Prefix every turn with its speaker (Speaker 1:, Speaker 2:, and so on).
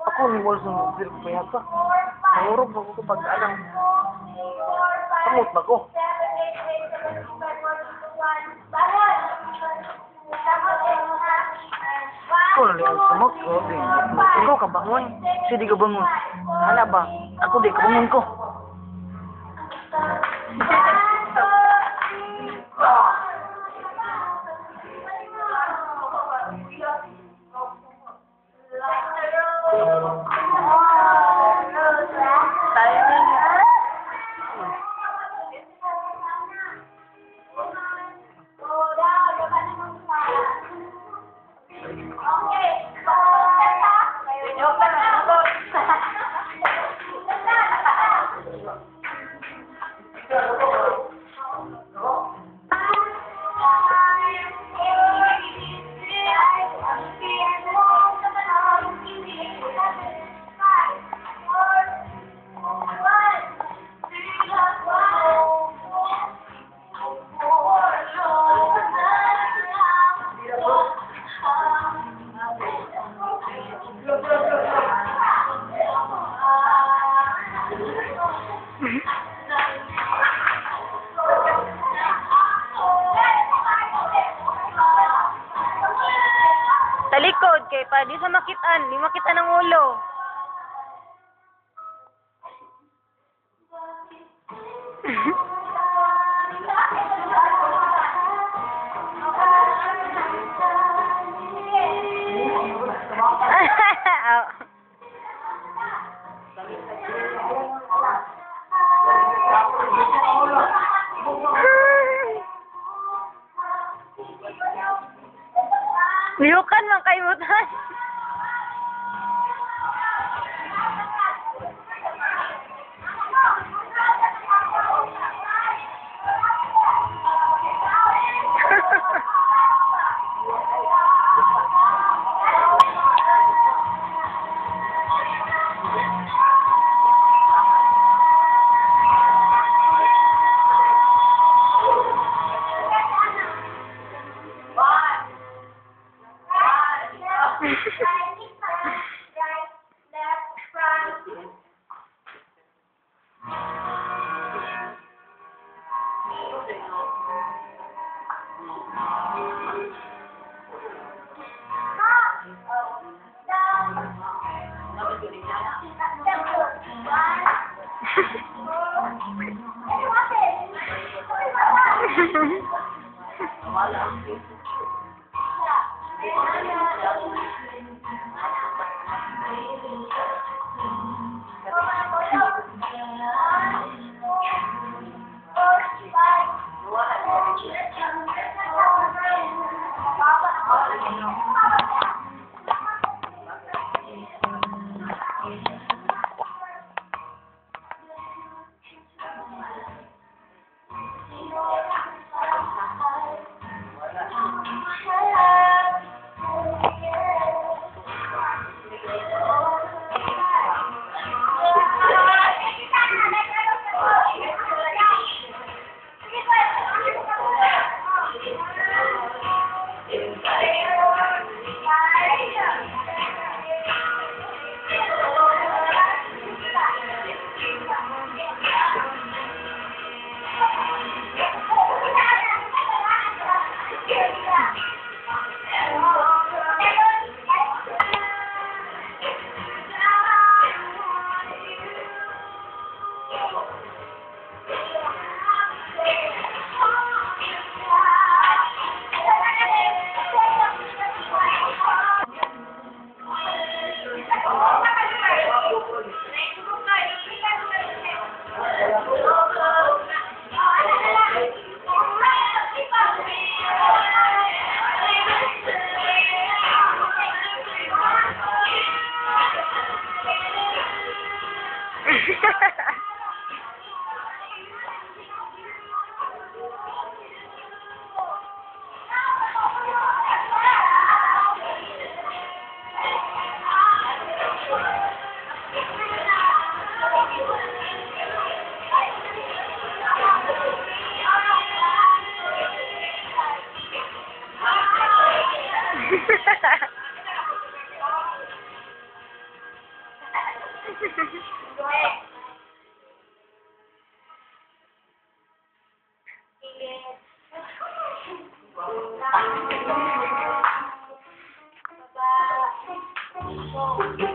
Speaker 1: Ako ni Walson pero ko yata. Mahurog ako kapag alam. Kamot na ko. Ako na liang sumok. Ikaw ka bangon. Si di ka bangon. Hala ba? Ako di ka bangon ko.
Speaker 2: Talikod kay pa di sa makitaan, di makita ng ulo. Liyukan man kay mutan.
Speaker 1: Wala. Thank you.